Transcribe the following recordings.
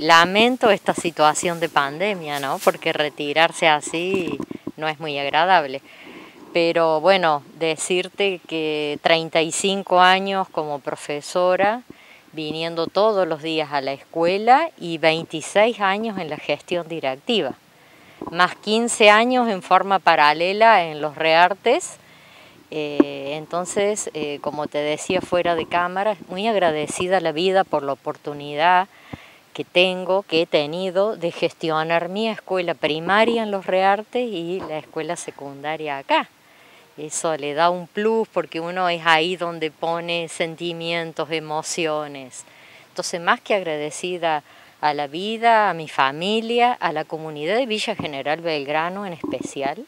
Lamento esta situación de pandemia, ¿no? Porque retirarse así no es muy agradable. Pero bueno, decirte que 35 años como profesora, viniendo todos los días a la escuela y 26 años en la gestión directiva, más 15 años en forma paralela en los reartes. Eh, entonces, eh, como te decía fuera de cámara, muy agradecida la vida por la oportunidad que tengo, que he tenido de gestionar mi escuela primaria en Los Reartes y la escuela secundaria acá. Eso le da un plus porque uno es ahí donde pone sentimientos, emociones. Entonces, más que agradecida a la vida, a mi familia, a la comunidad de Villa General Belgrano en especial,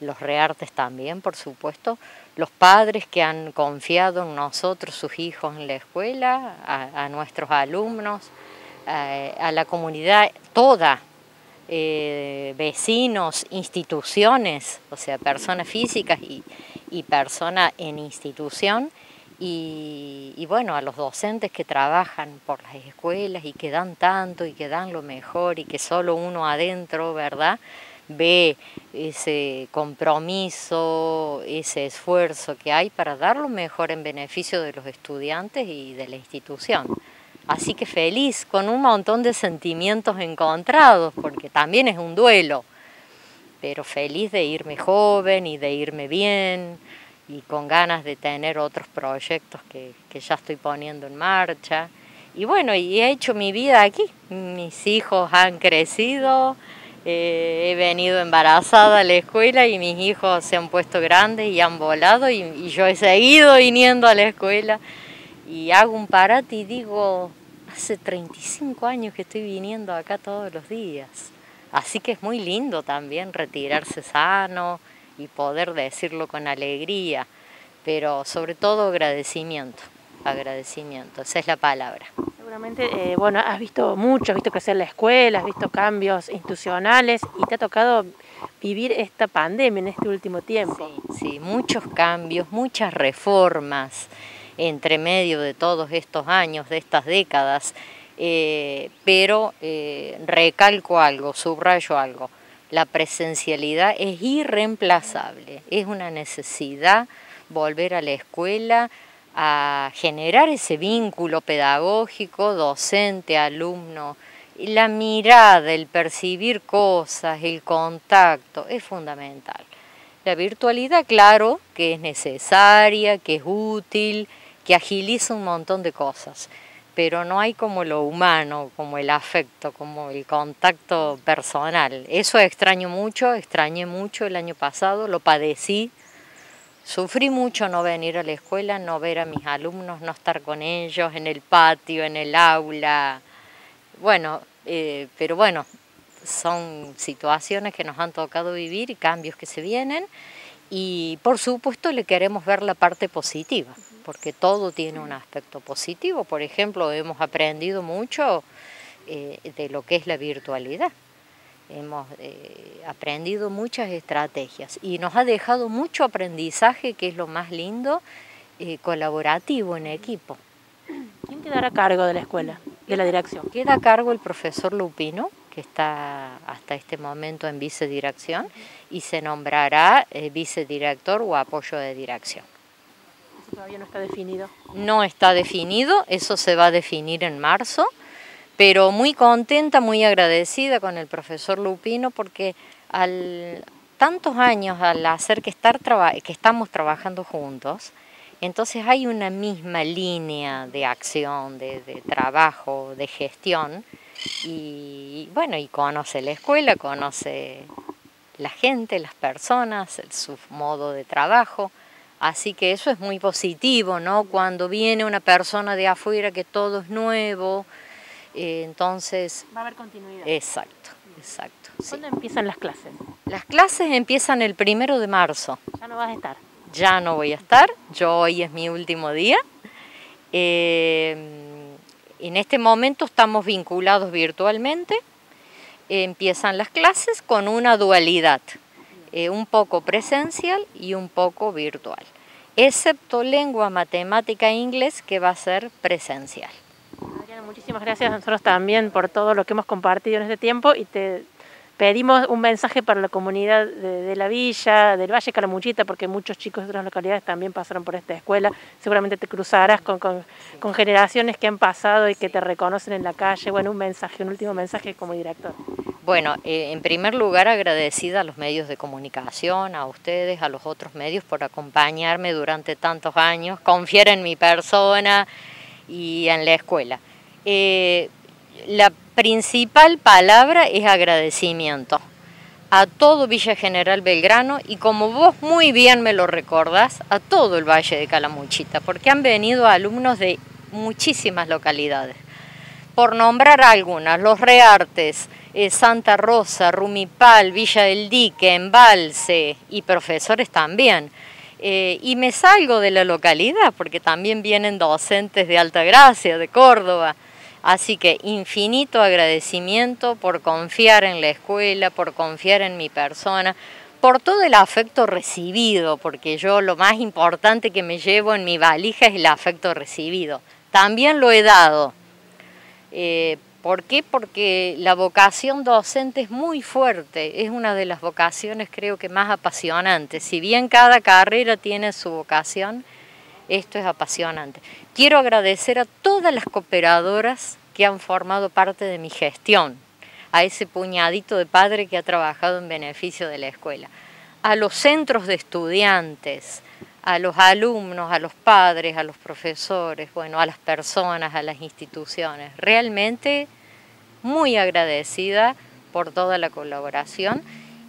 los reartes también, por supuesto, los padres que han confiado en nosotros, sus hijos en la escuela, a nuestros alumnos, a la comunidad toda, eh, vecinos, instituciones, o sea, personas físicas y, personas en institución, y, bueno, a los docentes que trabajan por las escuelas y que dan tanto y que dan lo mejor y que solo uno adentro, ¿verdad? ve ese compromiso, ese esfuerzo que hay para dar lo mejor en beneficio de los estudiantes y de la institución. Así que feliz, con un montón de sentimientos encontrados, porque también es un duelo, pero feliz de irme joven y de irme bien y con ganas de tener otros proyectos que, ya estoy poniendo en marcha. Y bueno, y he hecho mi vida aquí. Mis hijos han crecido, eh, he venido embarazada a la escuela y mis hijos se han puesto grandes y han volado y yo he seguido viniendo a la escuela y hago un parate y digo, hace 35 años que estoy viniendo acá todos los días. Así que es muy lindo también retirarse sano y poder decirlo con alegría, pero sobre todo agradecimiento, agradecimiento, esa es la palabra. Seguramente, eh, bueno, has visto mucho, has visto crecer la escuela, has visto cambios institucionales y te ha tocado vivir esta pandemia en este último tiempo. Sí, sí muchos cambios, muchas reformas entre medio de todos estos años, de estas décadas, eh, pero eh, recalco algo, subrayo algo, la presencialidad es irreemplazable, es una necesidad volver a la escuela, a generar ese vínculo pedagógico, docente, alumno, la mirada, el percibir cosas, el contacto, es fundamental. La virtualidad, claro, que es necesaria, que es útil, que agiliza un montón de cosas, pero no hay como lo humano, como el afecto, como el contacto personal. Eso extraño mucho, extrañé mucho el año pasado, lo padecí, sufrí mucho no venir a la escuela, no ver a mis alumnos, no estar con ellos en el patio, en el aula. Bueno, eh, pero bueno, son situaciones que nos han tocado vivir y cambios que se vienen y por supuesto le queremos ver la parte positiva porque todo tiene un aspecto positivo. Por ejemplo, hemos aprendido mucho eh, de lo que es la virtualidad. Hemos eh, aprendido muchas estrategias y nos ha dejado mucho aprendizaje, que es lo más lindo, eh, colaborativo en equipo. ¿Quién quedará a cargo de la escuela, de la dirección? Queda a cargo el profesor Lupino, que está hasta este momento en vicedirección, y se nombrará vicedirector o apoyo de dirección todavía no está definido? No está definido, eso se va a definir en marzo, pero muy contenta, muy agradecida con el profesor Lupino porque al tantos años al hacer que, estar que estamos trabajando juntos, entonces hay una misma línea de acción, de, de, trabajo, de gestión, y bueno, y conoce la escuela, conoce la gente, las personas, su modo de trabajo, Así que eso es muy positivo, ¿no? Cuando viene una persona de afuera que todo es nuevo, eh, entonces... Va a haber continuidad. Exacto, exacto. ¿Cuándo empiezan las clases? Las clases empiezan el primero de marzo. ¿Ya no vas a estar? Ya no voy a estar, yo hoy es mi último día. Eh, en este momento estamos vinculados virtualmente. empiezan las clases con una dualidad. Eh, un poco presencial y un poco virtual, excepto lengua, matemática e inglés que va a ser presencial. Adriana, muchísimas gracias a nosotros también por todo lo que hemos compartido en este tiempo y te pedimos un mensaje para la comunidad de, la villa, del Valle Calamuchita, porque muchos chicos de otras localidades también pasaron por esta escuela. Seguramente te cruzarás con, con, generaciones que han pasado y que te reconocen en la calle. Bueno, un mensaje, un último mensaje como director. Bueno, eh, en primer lugar agradecida a los medios de comunicación, a ustedes, a los otros medios por acompañarme durante tantos años, confiar en mi persona y en la escuela. Eh, la principal palabra es agradecimiento a todo Villa General Belgrano y como vos muy bien me lo recordás, a todo el Valle de Calamuchita, porque han venido alumnos de muchísimas localidades. Por nombrar algunas, Los Reartes, eh, Santa Rosa, Rumipal, Villa del Dique, Embalse y profesores también. Eh, y me salgo de la localidad porque también vienen docentes de Altagracia, de Córdoba, Así que infinito agradecimiento por confiar en la escuela, por confiar en mi persona, por todo el afecto recibido, porque yo lo más importante que me llevo en mi valija es el afecto recibido. También lo he dado. Eh, ¿Por qué? Porque la vocación docente es muy fuerte, es una de las vocaciones creo que más apasionantes. Si bien cada carrera tiene su vocación, esto es apasionante. Quiero agradecer a todas las cooperadoras que han formado parte de mi gestión, a ese puñadito de padre que ha trabajado en beneficio de la escuela, a los centros de estudiantes, a los alumnos, a los padres, a los profesores, bueno, a las personas, a las instituciones. Realmente muy agradecida por toda la colaboración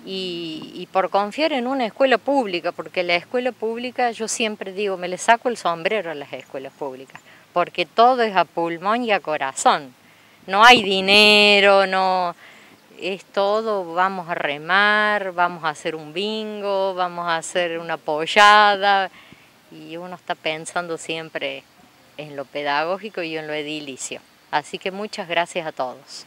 y, por confiar en una escuela pública, porque la escuela pública, yo siempre digo, me le saco el sombrero a las escuelas públicas, porque todo es a pulmón y a corazón. No hay dinero, no es todo, vamos a remar, vamos a hacer un bingo, vamos a hacer una pollada, y uno está pensando siempre en lo pedagógico y en lo edilicio. Así que muchas gracias a todos.